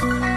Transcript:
Bye.